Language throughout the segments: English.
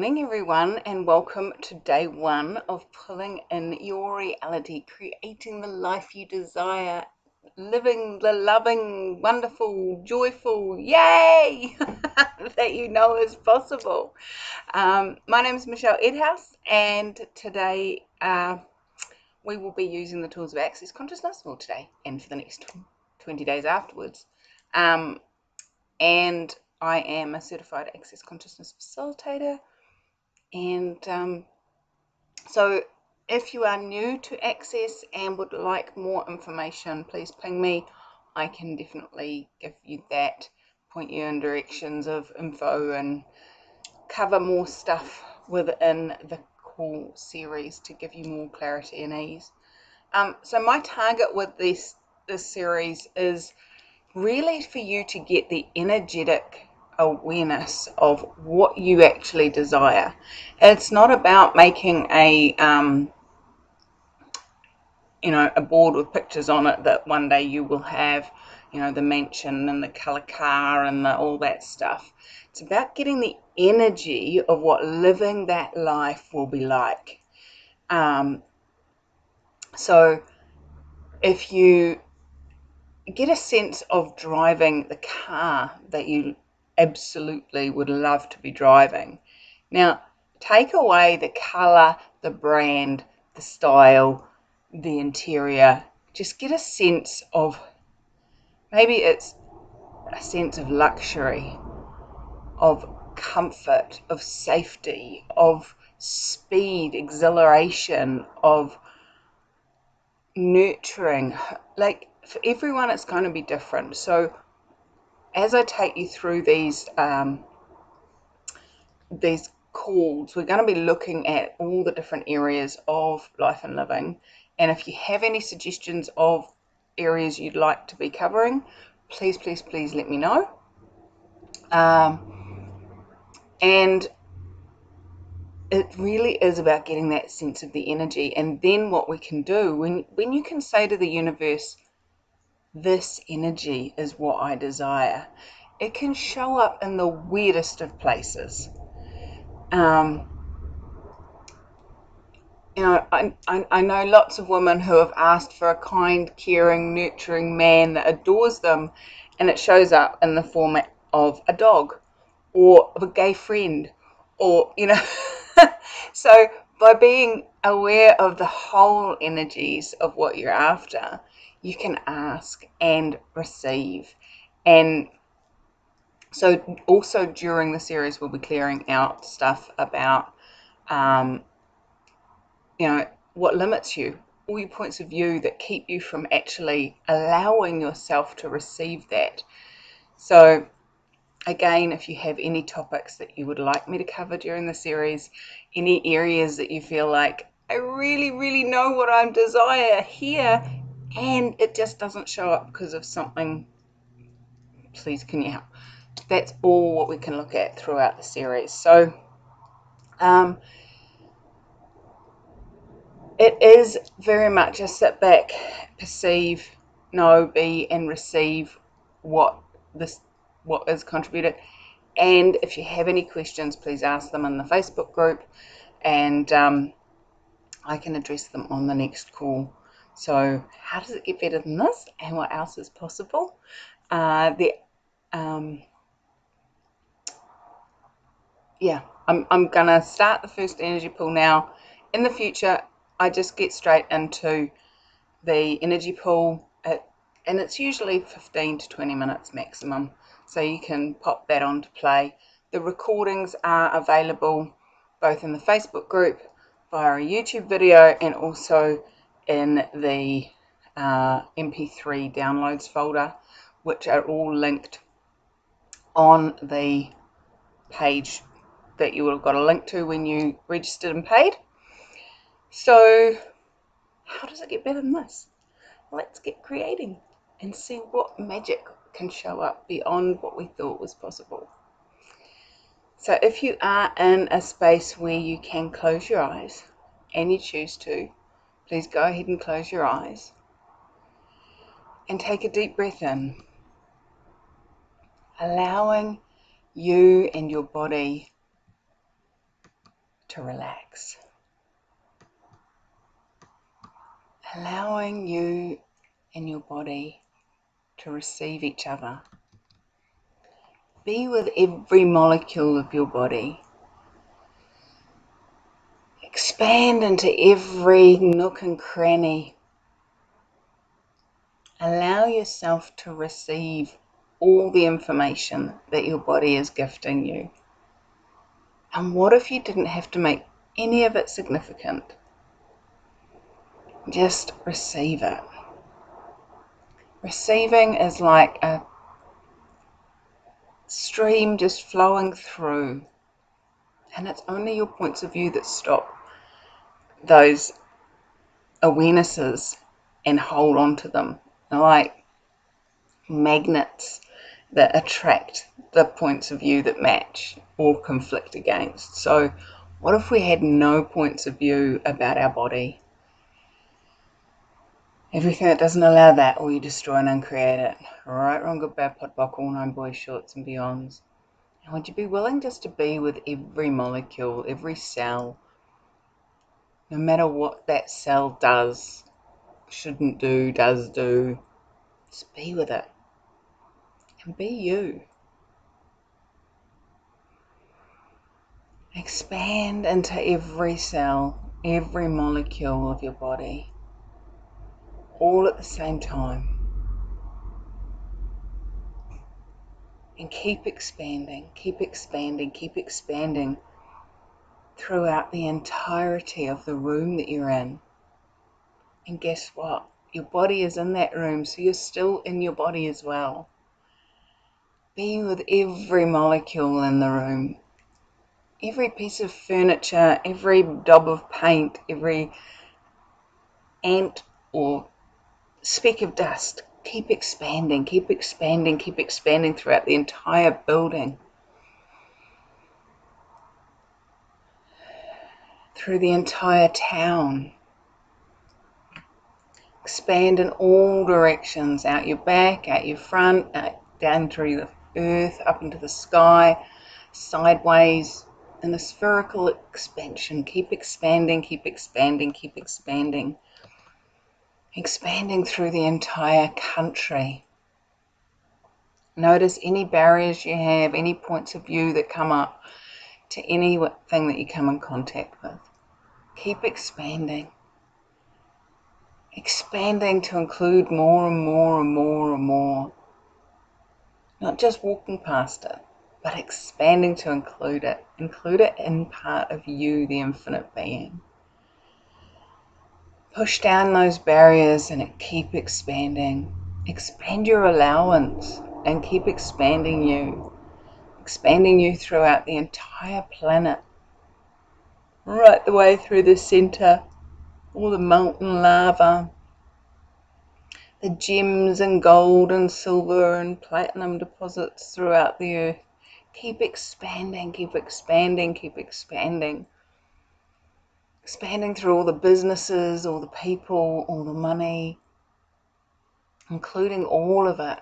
morning, everyone, and welcome to day one of pulling in your reality, creating the life you desire, living the loving, wonderful, joyful, yay, that you know is possible. Um, my name is Michelle Edhouse, and today uh, we will be using the tools of Access Consciousness for today and for the next 20 days afterwards. Um, and I am a certified access consciousness facilitator. And um, so, if you are new to access and would like more information, please ping me. I can definitely give you that, point you in directions of info, and cover more stuff within the call series to give you more clarity and ease. Um, so, my target with this this series is really for you to get the energetic awareness of what you actually desire. It's not about making a um, you know a board with pictures on it that one day you will have you know the mansion and the color car and the, all that stuff it's about getting the energy of what living that life will be like um, so if you get a sense of driving the car that you absolutely would love to be driving. Now, take away the colour, the brand, the style, the interior. Just get a sense of maybe it's a sense of luxury, of comfort, of safety, of speed, exhilaration, of nurturing. Like for everyone, it's going to be different. So, as I take you through these um, these calls, we're going to be looking at all the different areas of life and living. And if you have any suggestions of areas you'd like to be covering, please, please, please let me know. Um, and it really is about getting that sense of the energy. And then what we can do when when you can say to the universe, this energy is what I desire. It can show up in the weirdest of places. Um, you know, I, I, I know lots of women who have asked for a kind, caring, nurturing man that adores them, and it shows up in the form of a dog or of a gay friend, or, you know. so, by being aware of the whole energies of what you're after, you can ask and receive. And so, also during the series, we'll be clearing out stuff about, um, you know, what limits you, all your points of view that keep you from actually allowing yourself to receive that. So, again, if you have any topics that you would like me to cover during the series, any areas that you feel like I really, really know what I desire here, and it just doesn't show up because of something, please can you help? That's all what we can look at throughout the series. So, um, it is very much a sit back, perceive, know, be, and receive what this what is contributed. And if you have any questions, please ask them in the Facebook group, and um, I can address them on the next call. So, how does it get better than this? And what else is possible? Uh, the um, yeah, I'm, I'm gonna start the first energy pull now. In the future, I just get straight into the energy pull, at, and it's usually 15 to 20 minutes maximum. So you can pop that on to play. The recordings are available both in the Facebook group, via a YouTube video, and also in the uh, MP3 downloads folder, which are all linked on the page that you would have got a link to when you registered and paid. So, how does it get better than this? Let's get creating and see what magic can show up beyond what we thought was possible. So, if you are in a space where you can close your eyes and you choose to, Please go ahead and close your eyes and take a deep breath in, allowing you and your body to relax. Allowing you and your body to receive each other. Be with every molecule of your body. Expand into every nook and cranny. Allow yourself to receive all the information that your body is gifting you. And what if you didn't have to make any of it significant? Just receive it. Receiving is like a stream just flowing through, and it's only your points of view that stop those awarenesses and hold on to them. They're like magnets that attract the points of view that match or conflict against. So, what if we had no points of view about our body? Everything that doesn't allow that, or you destroy and uncreate it. Right, wrong, good, bad, pod, poc, all nine boys, shorts, and beyonds. And would you be willing just to be with every molecule, every cell, no matter what that cell does, shouldn't do, does do? Just be with it and be you. Expand into every cell, every molecule of your body, all at the same time. And keep expanding, keep expanding, keep expanding throughout the entirety of the room that you're in. And guess what? Your body is in that room, so you're still in your body as well. Be with every molecule in the room, every piece of furniture, every daub of paint, every ant or speck of dust. Keep expanding, keep expanding, keep expanding throughout the entire building. Through the entire town. Expand in all directions out your back, out your front, out, down through the earth up into the sky, sideways, in a spherical expansion. Keep expanding, keep expanding, keep expanding. Expanding through the entire country. Notice any barriers you have, any points of view that come up to anything that you come in contact with. Keep expanding. Expanding to include more and more and more and more not just walking past it, but expanding to include it. Include it in part of you, the infinite being. Push down those barriers and keep expanding. Expand your allowance and keep expanding you. Expanding you throughout the entire planet. Right the way through the center, all the molten lava, the gems and gold and silver and platinum deposits throughout the earth. Keep expanding, keep expanding, keep expanding. Expanding through all the businesses, all the people, all the money, including all of it.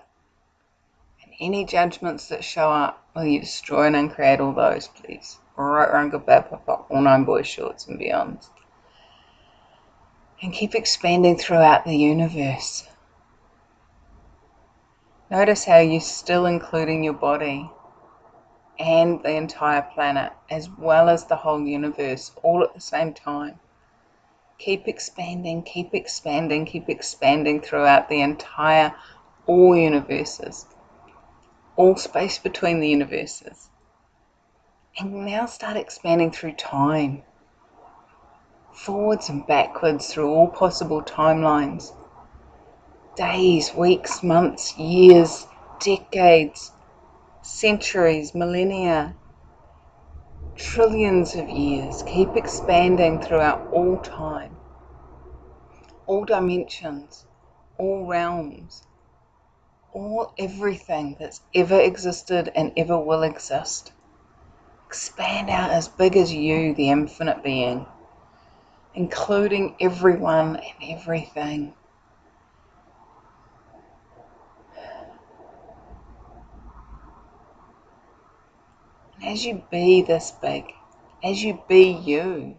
And any judgments that show up, will you destroy and uncreate all those, please? Right, good, bad, pod, poc, all nine boys, shorts, and beyond. And keep expanding throughout the universe. Notice how you're still including your body and the entire planet, as well as the whole universe, all at the same time. Keep expanding, keep expanding, keep expanding throughout the entire, all universes, all space between the universes. And now start expanding through time, forwards and backwards through all possible timelines. Days, weeks, months, years, decades, centuries, millennia, trillions of years. Keep expanding throughout all time, all dimensions, all realms, all everything that's ever existed and ever will exist. Expand out as big as you, the infinite being, including everyone and everything. as you be this big, as you be you.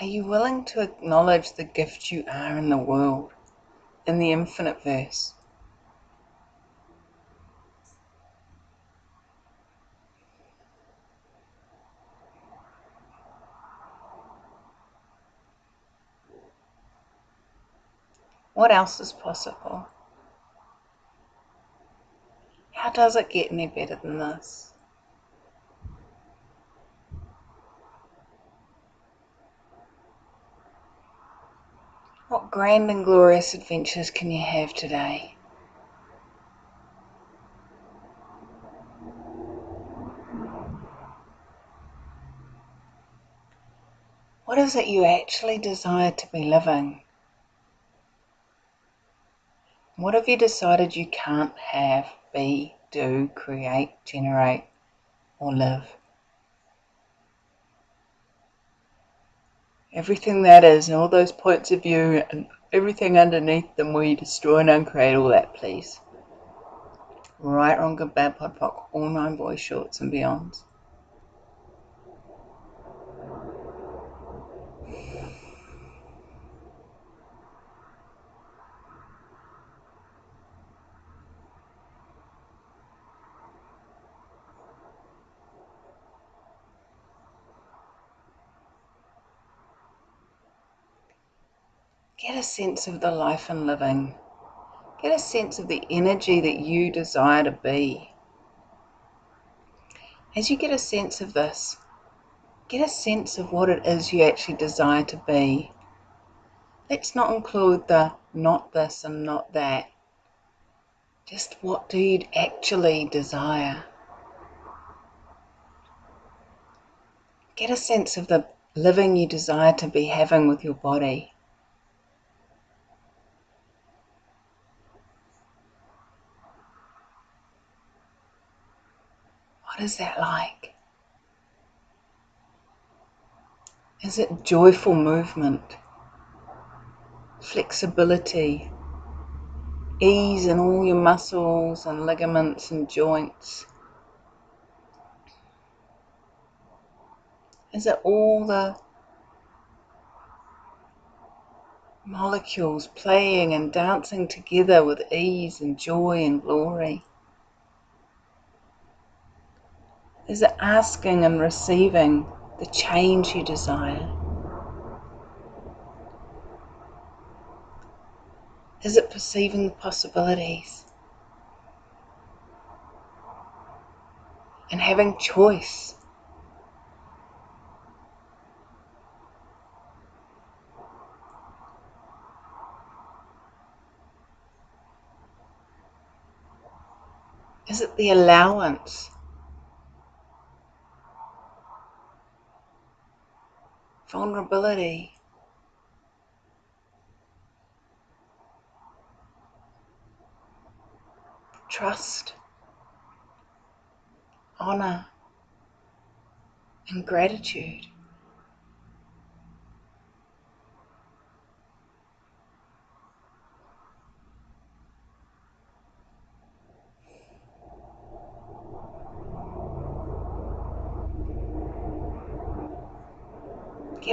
Are you willing to acknowledge the gift you are in the world, in the infinite verse? What else is possible? How does it get any better than this? What grand and glorious adventures can you have today? What is it you actually desire to be living? What have you decided you can't have, be, do, create, generate, or live? Everything that is, and all those points of view, and everything underneath them, you destroy and uncreate all that, please? Right, wrong, good, bad, pod, poc, all nine boys, shorts, and beyonds. Get a sense of the life and living. Get a sense of the energy that you desire to be. As you get a sense of this, get a sense of what it is you actually desire to be. Let's not include the not this and not that. Just what do you actually desire? Get a sense of the living you desire to be having with your body. Is that like? Is it joyful movement, flexibility, ease in all your muscles and ligaments and joints? Is it all the molecules playing and dancing together with ease and joy and glory? Is it asking and receiving the change you desire? Is it perceiving the possibilities? And having choice? Is it the allowance vulnerability. Trust, honor, and gratitude.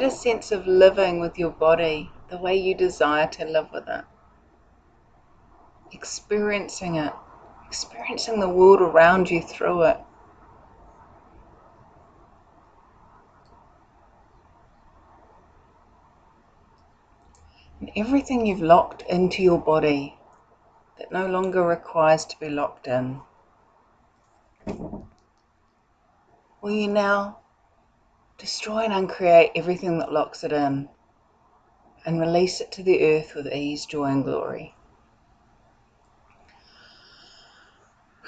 Get a sense of living with your body the way you desire to live with it. Experiencing it, experiencing the world around you through it. And everything you've locked into your body that no longer requires to be locked in. Will you now Destroy and uncreate everything that locks it in and release it to the earth with ease, joy, and glory.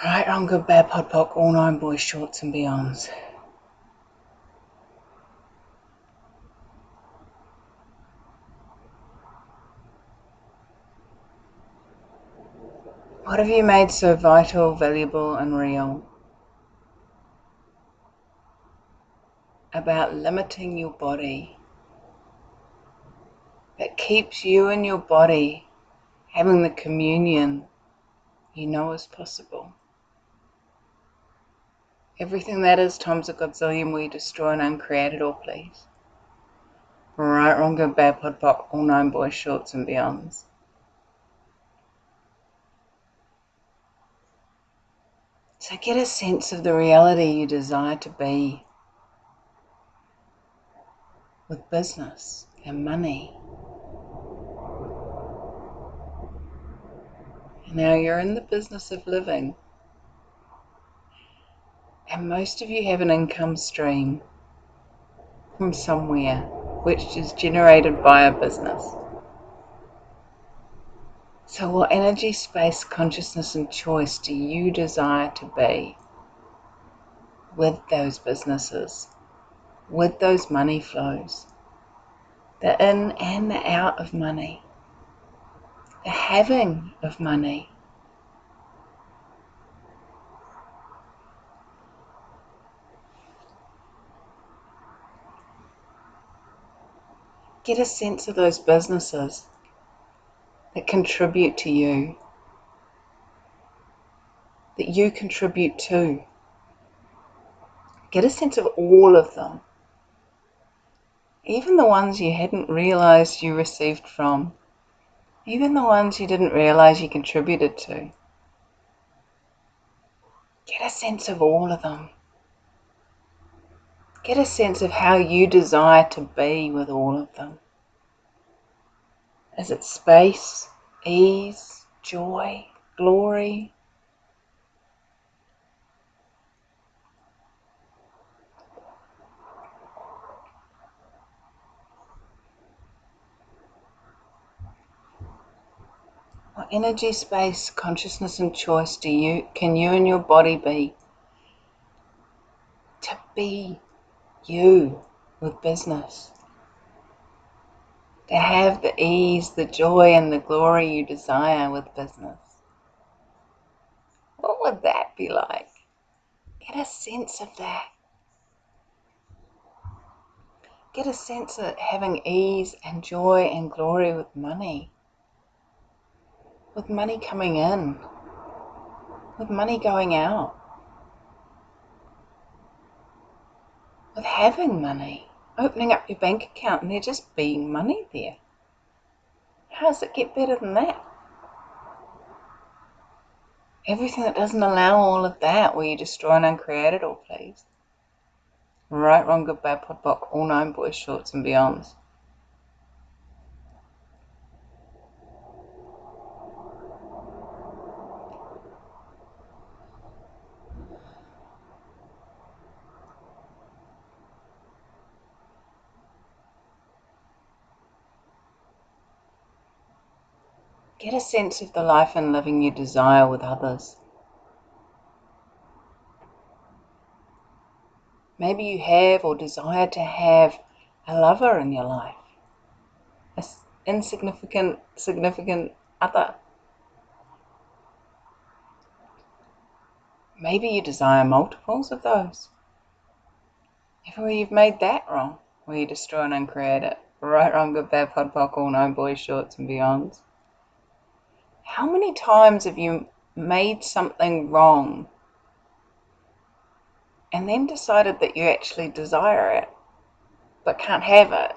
Right, wrong, good, bad, pod, poc, all nine boys, shorts, and beyonds. What have you made so vital, valuable, and real? About limiting your body that keeps you and your body having the communion you know is possible. Everything that is times a godzillion we destroy and uncreate it all, please. Right, wrong, good, bad, pod, poc, all nine boys, shorts and beyonds. So get a sense of the reality you desire to be with business and money. Now you're in the business of living, and most of you have an income stream from somewhere which is generated by a business. So, what energy, space, consciousness, and choice do you desire to be with those businesses, with those money flows, the in and the out of money, the having of money? Get a sense of those businesses that contribute to you, that you contribute to. Get a sense of all of them, even the ones you hadn't realized you received from, even the ones you didn't realize you contributed to. Get a sense of all of them. Get a sense of how you desire to be with all of them. Is it space, ease, joy, glory? Energy, space, consciousness, and choice do you can you and your body be to be you with business? to have the ease, the joy, and the glory you desire with business. What would that be like? Get a sense of that. Get a sense of having ease and joy and glory with money. With money coming in. With money going out. With having money opening up your bank account and there just being money there. How does it get better than that? Everything that doesn't allow all of that, will you destroy and uncreate it all, please? Right, wrong, good, bad, pod, all nine boys, shorts and beyonds. Get a sense of the life and living you desire with others. Maybe you have or desire to have a lover in your life, an insignificant, significant other. Maybe you desire multiples of those. Everywhere you've made that wrong, where you destroy and uncreate it. Right, wrong, good, bad, pod, poc, all nine boys, shorts and beyonds. How many times have you made something wrong and then decided that you actually desire it but can't have it?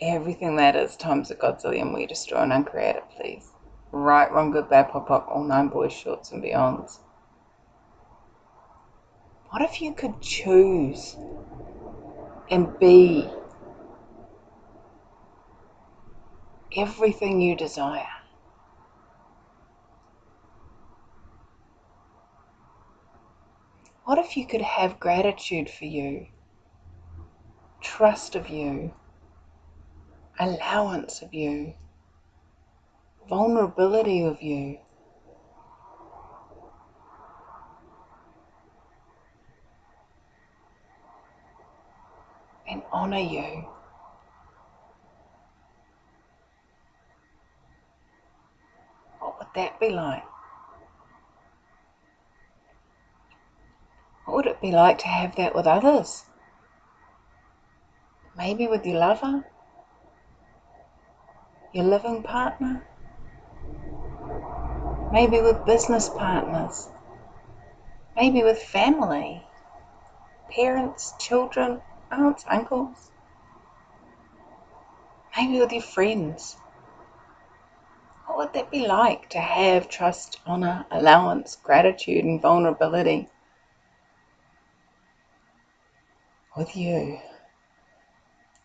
Everything that is times a godzillion we destroy and uncreate it, please. Right, wrong, good, bad, pod, poc, all nine boys, shorts and beyonds. What if you could choose and be everything you desire. What if you could have gratitude for you, trust of you, allowance of you, vulnerability of you? And honor you. That be like? What would it be like to have that with others? Maybe with your lover, your living partner, maybe with business partners, maybe with family, parents, children, aunts, uncles, maybe with your friends. What would that be like to have trust, honour, allowance, gratitude, and vulnerability with you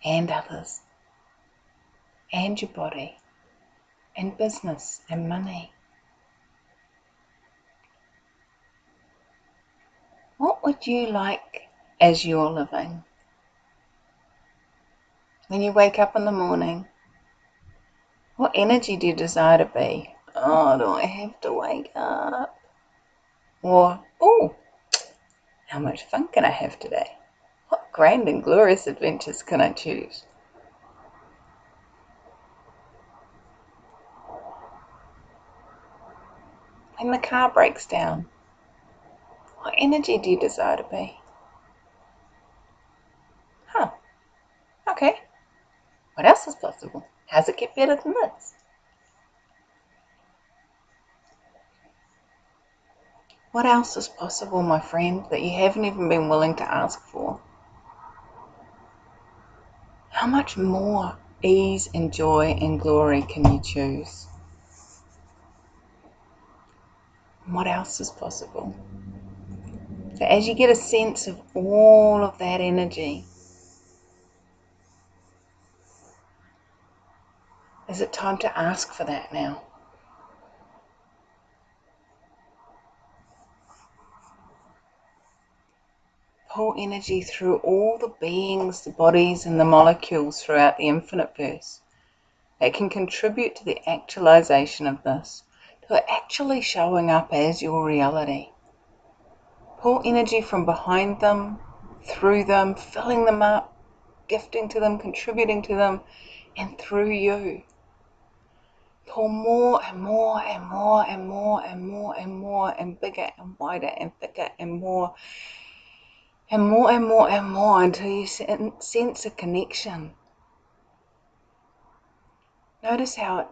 and others and your body and business and money? What would you like as you're living? When you wake up in the morning, what energy do you desire to be? Oh, do I have to wake up? Or, oh, how much fun can I have today? What grand and glorious adventures can I choose? When the car breaks down, what energy do you desire to be? Huh. Okay. What else is possible? How's it get better than this? What else is possible, my friend, that you haven't even been willing to ask for? How much more ease and joy and glory can you choose? what else is possible? So, as you get a sense of all of that energy, is it time to ask for that now? Pull energy through all the beings, the bodies, and the molecules throughout the infinite verse that can contribute to the actualization of this, to it actually showing up as your reality. Pull energy from behind them, through them, filling them up, gifting to them, contributing to them, and through you. Pull more and more and more and more and more and more and bigger and wider and thicker and more and more and more and more until you sense a connection. Notice how it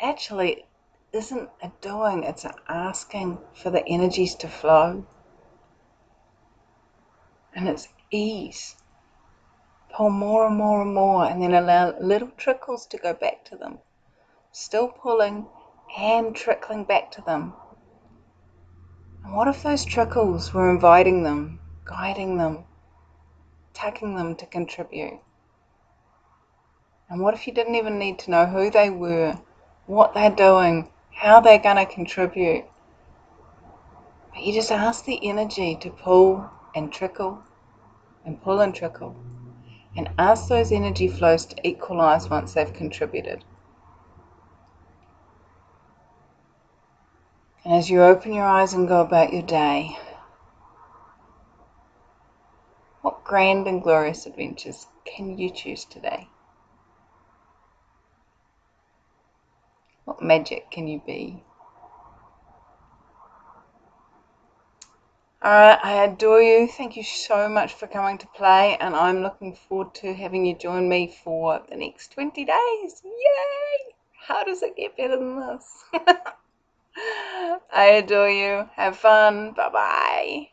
actually isn't a doing, it's an asking for the energies to flow and it's ease. Pull more and more and more, and then allow little trickles to go back to them. Still pulling and trickling back to them. And what if those trickles were inviting them, guiding them, tugging them to contribute? And what if you didn't even need to know who they were, what they're doing, how they're going to contribute? But you just ask the energy to pull and trickle and pull and trickle and ask those energy flows to equalize once they've contributed. And as you open your eyes and go about your day, what grand and glorious adventures can you choose today? What magic can you be? Alright, I adore you. Thank you so much for coming to play, and I'm looking forward to having you join me for the next 20 days. Yay! How does it get better than this? I adore you. Have fun. Bye bye.